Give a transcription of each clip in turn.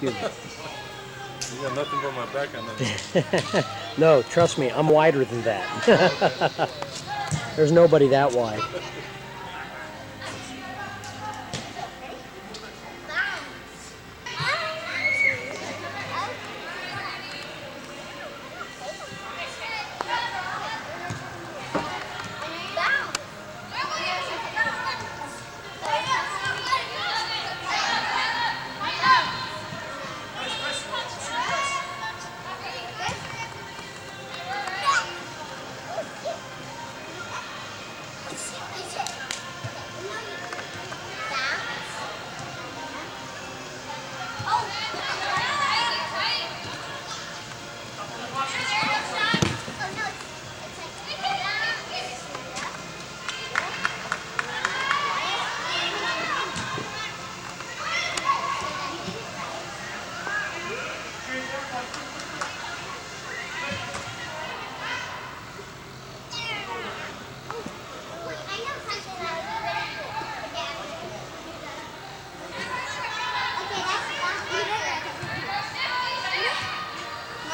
Excuse me. You got nothing but my back on that. no, trust me, I'm wider than that. There's nobody that wide.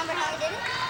remember how I did it?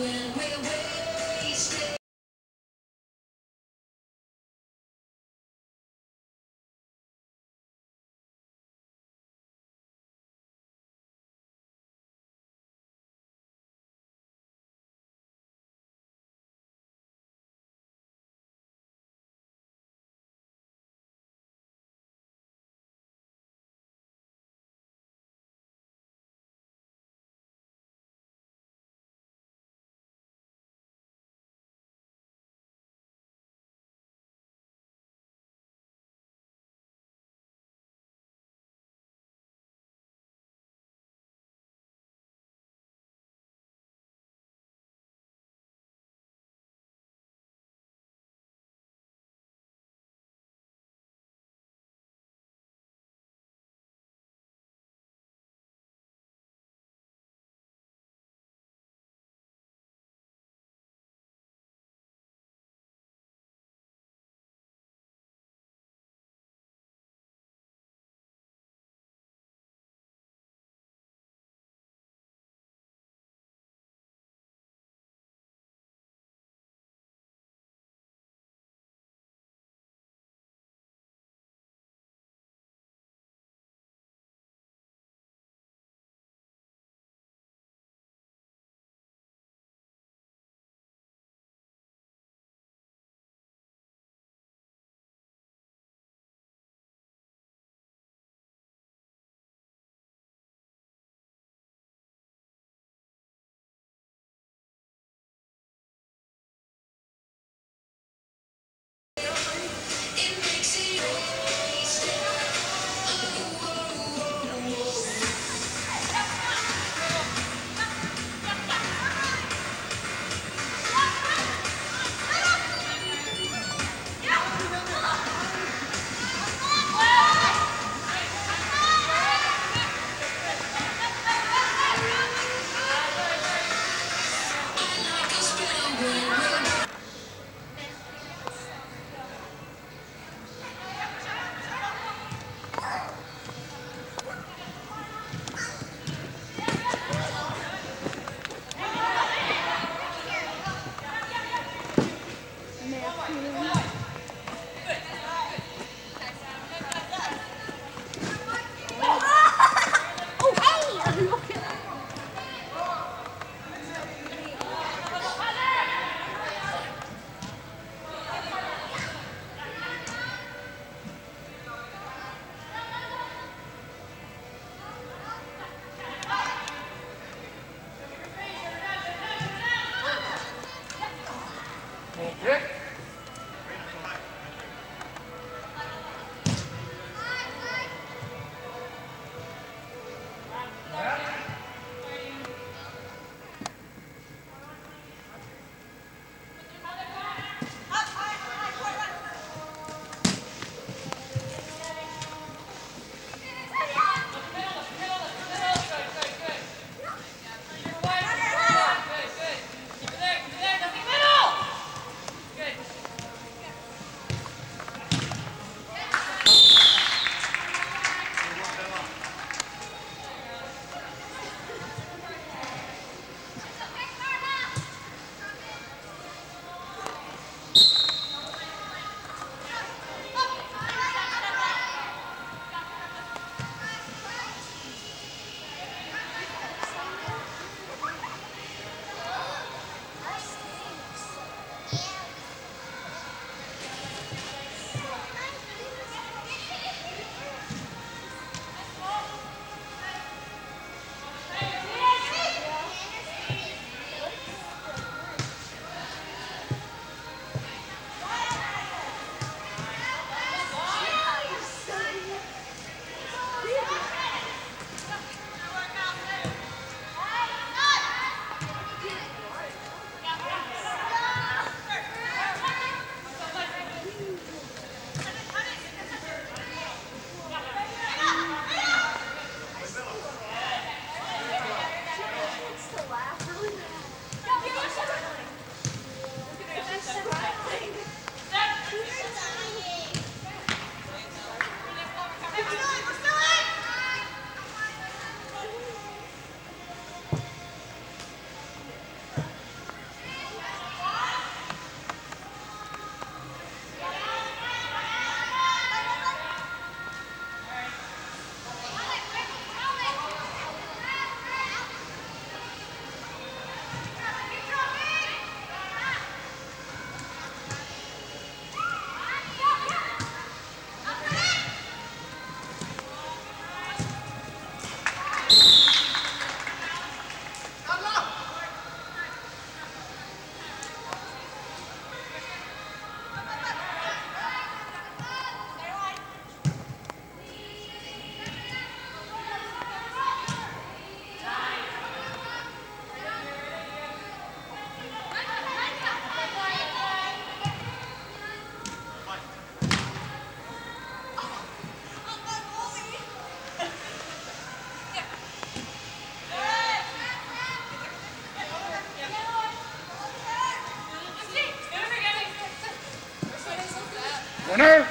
Hey, Winner!